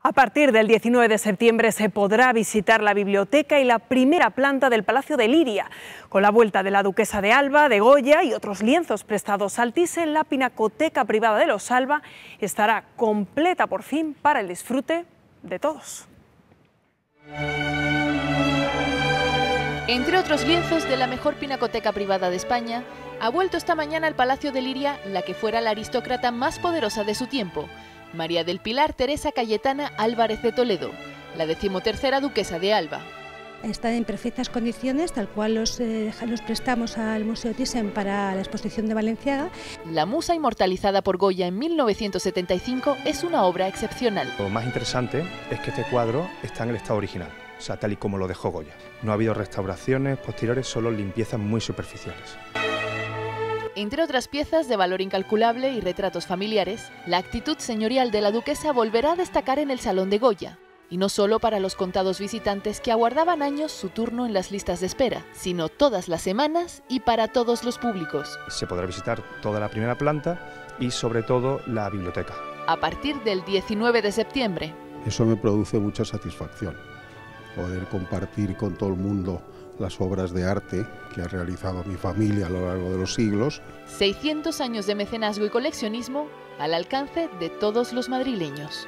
A partir del 19 de septiembre se podrá visitar la biblioteca y la primera planta del Palacio de Liria. Con la vuelta de la Duquesa de Alba, de Goya y otros lienzos prestados al Thyssen, la pinacoteca privada de los Alba estará completa por fin para el disfrute de todos. Entre otros lienzos de la mejor pinacoteca privada de España, ha vuelto esta mañana al Palacio de Liria la que fuera la aristócrata más poderosa de su tiempo, María del Pilar Teresa Cayetana Álvarez de Toledo, la decimotercera duquesa de Alba. Están en perfectas condiciones, tal cual los, eh, los prestamos al Museo Thyssen para la exposición de Valenciaga. La musa inmortalizada por Goya en 1975 es una obra excepcional. Lo más interesante es que este cuadro está en el estado original, o sea, tal y como lo dejó Goya. No ha habido restauraciones posteriores, solo limpiezas muy superficiales. Entre otras piezas de valor incalculable y retratos familiares, la actitud señorial de la duquesa volverá a destacar en el Salón de Goya. Y no solo para los contados visitantes que aguardaban años su turno en las listas de espera, sino todas las semanas y para todos los públicos. Se podrá visitar toda la primera planta y sobre todo la biblioteca. A partir del 19 de septiembre. Eso me produce mucha satisfacción, poder compartir con todo el mundo las obras de arte que ha realizado mi familia a lo largo de los siglos. 600 años de mecenazgo y coleccionismo al alcance de todos los madrileños.